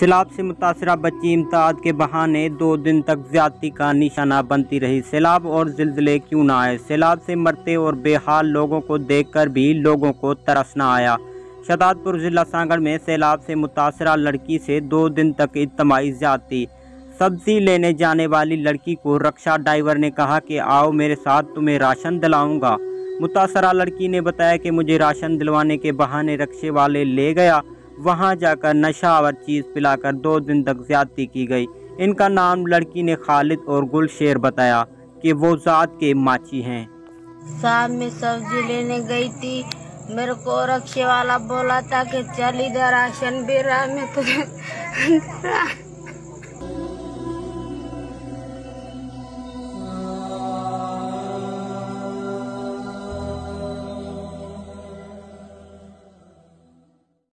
सैलाब से मुतासरा बच्ची इमदाद के बहाने दो दिन तक ज्यादती का निशाना बनती रही। सैलाब और जिलजिले क्यों ना आए? सैलाब से मरते और बेहाल लोगों को देखकर भी लोगों को तरस न आया। शदादपुर ज़िला सांगड़ में सैलाब से मुतासरा लड़की से दो दिन तक इज्तमाही ज्यादती। सब्ज़ी लेने जाने वाली लड़की को रक्षा ड्राइवर ने कहा कि, आओ मेरे साथ, तुम्हें राशन दिलाऊँगा। मुतासरा लड़की ने बताया कि मुझे राशन दिलवाने के बहाने रक्षे वाले ले गया। वहाँ जाकर नशा और चीज़ पिलाकर दो दिन तक ज्यादती की गई। इनका नाम लड़की ने खालिद और गुल शेर बताया कि वो ज़ात के माची हैं। शाम में सब्ज़ी लेने गई थी। मेरे को रक्षे वाला बोला था कि चल इधर राशन भी रहा मैं तुझे